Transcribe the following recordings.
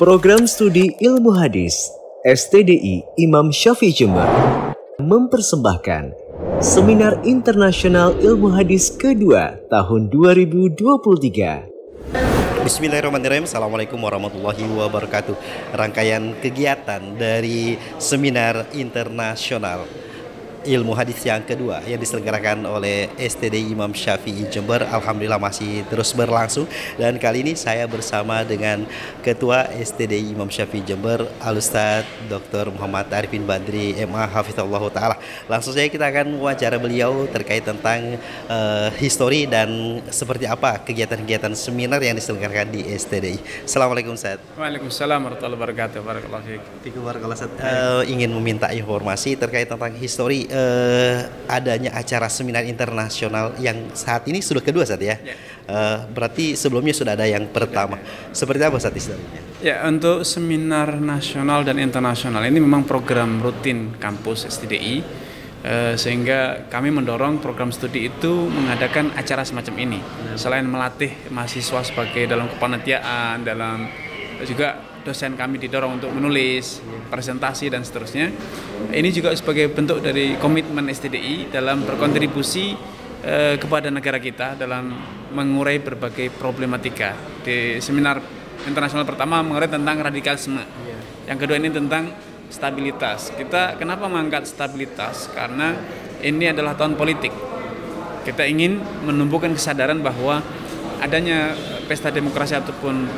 Program Studi Ilmu Hadis STDI Imam Syafi'i Jember mempersembahkan Seminar Internasional Ilmu Hadis kedua tahun 2023. Bismillahirrahmanirrahim. Assalamualaikum warahmatullahi wabarakatuh. Rangkaian kegiatan dari Seminar Internasional ilmu hadis yang kedua yang diselenggarakan oleh STD Imam Syafi'i Jember Alhamdulillah masih terus berlangsung. Dan kali ini saya bersama dengan Ketua STD Imam Syafi'i Jember Alustad Dr. Muhammad Arifin Badri MA Hafizullah Ta'ala. Langsung saja kita akan wawancara beliau terkait tentang uh, histori dan seperti apa kegiatan-kegiatan seminar yang diselenggarakan di STDI Assalamualaikum Ustaz Waalaikumsalam warahmatullahi wabarakatuh. Barakallahu fiik. Uh, ingin meminta informasi terkait tentang histori uh, adanya acara seminar internasional yang saat ini sudah kedua saat ya. ya. Uh, berarti sebelumnya sudah ada yang pertama. Ya. Seperti apa saat ini? Ya, untuk seminar nasional dan internasional ini memang program rutin kampus STDI. Uh, sehingga kami mendorong program studi itu mengadakan acara semacam ini. Selain melatih mahasiswa sebagai dalam kepanitiaan, dalam juga dosen kami didorong untuk menulis, presentasi dan seterusnya. Ini juga sebagai bentuk dari komitmen STDI dalam berkontribusi eh, kepada negara kita dalam mengurai berbagai problematika. Di seminar internasional pertama mengurai tentang radikalisme. Yang kedua ini tentang stabilitas. Kita kenapa mengangkat stabilitas? Karena ini adalah tahun politik. Kita ingin menumbuhkan kesadaran bahwa adanya pesta demokrasi ataupun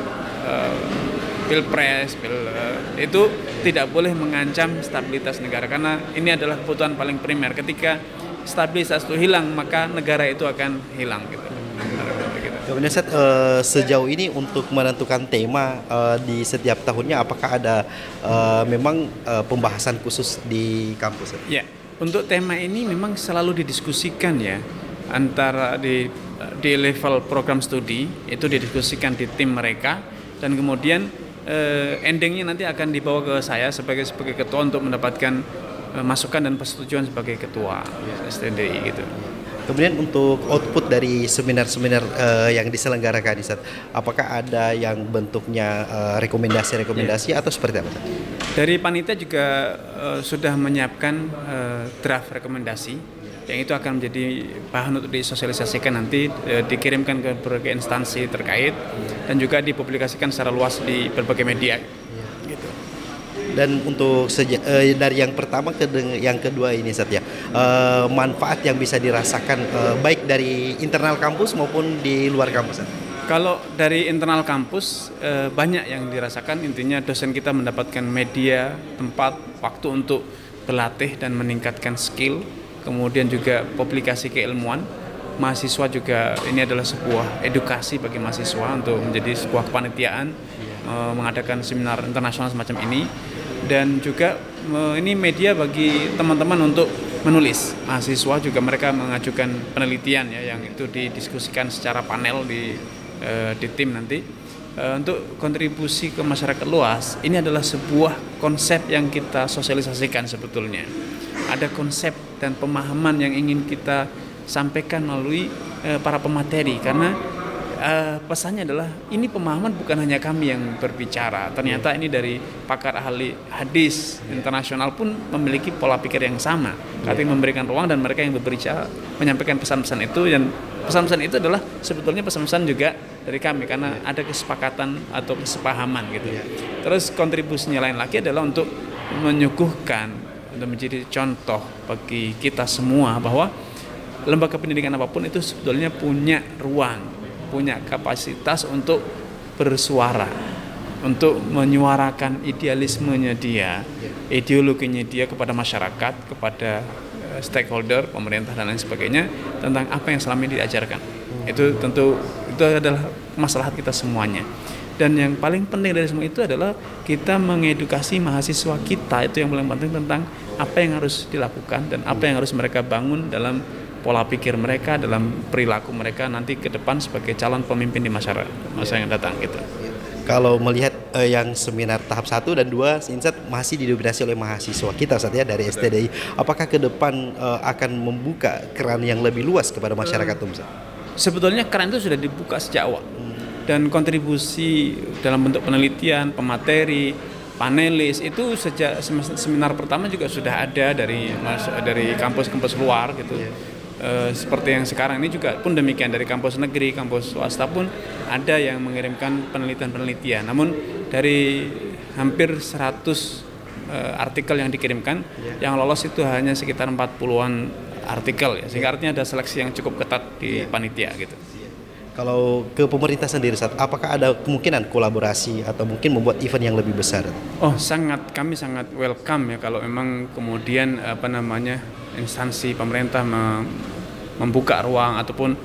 uh, pilpres, pil, eh, itu tidak boleh mengancam stabilitas negara karena ini adalah kebutuhan paling primer. Ketika stabilitas itu hilang, maka negara itu akan hilang gitu. Kemudian set, uh, sejauh ini untuk menentukan tema uh, di setiap tahunnya, apakah ada uh, memang uh, pembahasan khusus di kampus? Ya, untuk tema ini memang selalu didiskusikan ya antara di di level program studi itu didiskusikan di tim mereka dan kemudian eh, endingnya nanti akan dibawa ke saya sebagai sebagai ketua untuk mendapatkan eh, masukan dan persetujuan sebagai ketua STDI gitu. Kemudian untuk output dari seminar-seminar uh, yang diselenggarakan Ustaz, apakah ada yang bentuknya rekomendasi-rekomendasi uh, atau seperti apa? Dari panitia juga uh, sudah menyiapkan uh, draft rekomendasi yang itu akan menjadi bahan untuk disosialisasikan nanti e, dikirimkan ke berbagai instansi terkait dan juga dipublikasikan secara luas di berbagai media gitu. Dan untuk seja, e, dari yang pertama ke yang kedua ini saja e, manfaat yang bisa dirasakan e, baik dari internal kampus maupun di luar kampus. Kalau dari internal kampus e, banyak yang dirasakan intinya dosen kita mendapatkan media, tempat, waktu untuk berlatih dan meningkatkan skill kemudian juga publikasi keilmuan. Mahasiswa juga ini adalah sebuah edukasi bagi mahasiswa untuk menjadi sebuah kepanitiaan e, mengadakan seminar internasional semacam ini. Dan juga e, ini media bagi teman-teman untuk menulis. Mahasiswa juga mereka mengajukan penelitian ya yang itu didiskusikan secara panel di e, di tim nanti untuk kontribusi ke masyarakat luas ini adalah sebuah konsep yang kita sosialisasikan sebetulnya. Ada konsep dan pemahaman yang ingin kita sampaikan melalui uh, para pemateri. Karena uh, pesannya adalah ini pemahaman bukan hanya kami yang berbicara. Ternyata ini dari pakar ahli hadis internasional pun memiliki pola pikir yang sama. Tapi memberikan ruang dan mereka yang berbicara menyampaikan pesan-pesan itu. Dan pesan-pesan itu adalah sebetulnya pesan-pesan juga dari kami karena ada kesepakatan atau kesepahaman gitu. Terus kontribusinya lain lagi adalah untuk menyuguhkan untuk menjadi contoh bagi kita semua bahwa lembaga pendidikan apa pun itu sebetulnya punya ruang, punya kapasitas untuk bersuara, untuk menyuarakan idealismenya dia, ideologinya dia kepada masyarakat, kepada eh, stakeholder, pemerintah dan lain sebagainya tentang apa yang selama ini diajarkan. Itu tentu itu adalah masalah kita semuanya dan yang paling penting dari semua itu adalah kita mengedukasi mahasiswa kita itu yang paling penting tentang apa yang harus dilakukan dan apa yang harus mereka bangun dalam pola pikir mereka dalam perilaku mereka nanti ke depan sebagai calon pemimpin di masyarakat masa yang datang gitu. Kalau melihat uh, yang seminar tahap 1 dan 2 Inset masih didominasi oleh mahasiswa kita saat ya dari STDI. Apakah ke depan uh, akan membuka keran yang lebih luas kepada masyarakat hmm. Sebetulnya keran itu sudah dibuka sejak awal dan kontribusi dalam bentuk penelitian, pemateri, panelis itu sejak seminar pertama juga sudah ada dari dari kampus-kampus luar gitu. Yeah e, seperti yang sekarang ini juga pun demikian dari kampus negeri, kampus swasta pun ada yang mengirimkan penelitian-penelitian. Namun dari hampir 100 e, eh, artikel yang dikirimkan, yeah. yang lolos itu hanya sekitar 40-an artikel ya. Sehingga artinya ada seleksi yang cukup ketat di yeah. panitia gitu. Kalau ke pemerintah sendiri saat apakah ada kemungkinan kolaborasi atau mungkin membuat event yang lebih besar? Oh, sangat kami sangat welcome ya kalau memang kemudian apa namanya instansi pemerintah membuka ruang ataupun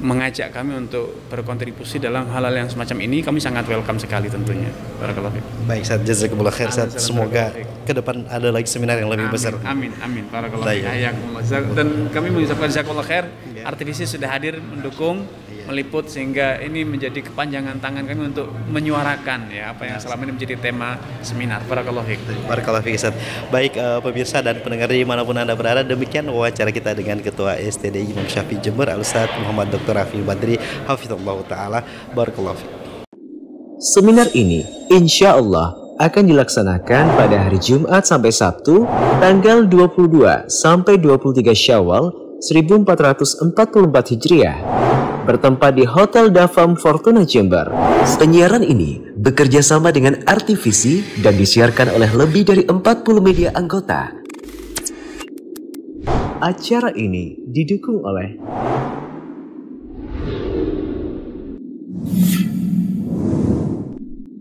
mengajak kami untuk berkontribusi dalam hal-hal yang semacam ini kami sangat welcome sekali tentunya. Barakallahu Baik Ustaz jazakumullah khair Ustaz. Semoga ke depan ada lagi seminar yang lebih amin, besar. Amin amin. Barakallahu dan kami mengucapkan jazakumullah khair. Yeah. RTDC sudah hadir mendukung meliput sehingga ini menjadi kepanjangan tangan kami untuk menyuarakan ya apa yang selama ini menjadi tema seminar. Barakallahu fiik. Barakallahu fiik Baik uh, pemirsa dan pendengar di mana pun Anda berada demikian wawancara kita dengan Ketua STD Imam Syafi'i Jember Al Ustaz Muhammad Dr. Rafi Badri hafizallahu taala. Barakallahu. Seminar ini insya Allah akan dilaksanakan pada hari Jumat sampai Sabtu tanggal 22 sampai 23 Syawal 1444 Hijriah bertempat di Hotel Davam Fortuna Jember. Penyiaran ini bekerja sama dengan RTVC dan disiarkan oleh lebih dari 40 media anggota. Acara ini didukung oleh